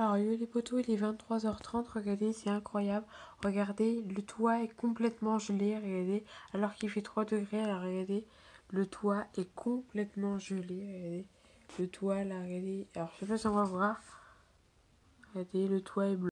Alors, yo les poteaux, il est 23h30. Regardez, c'est incroyable. Regardez, le toit est complètement gelé. Regardez, alors qu'il fait 3 degrés. Alors, regardez, le toit est complètement gelé. Regardez, le toit là, regardez. Alors, je sais pas si on va voir. Regardez, le toit est bleu.